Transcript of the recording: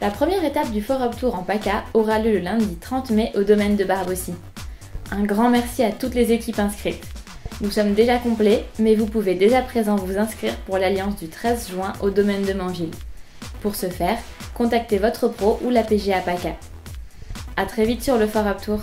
La première étape du Forum Tour en PACA aura lieu le lundi 30 mai au domaine de Barbossy. Un grand merci à toutes les équipes inscrites. Nous sommes déjà complets, mais vous pouvez dès à présent vous inscrire pour l'alliance du 13 juin au domaine de Manville. Pour ce faire, contactez votre pro ou la PGA PACA. A très vite sur le Forum Tour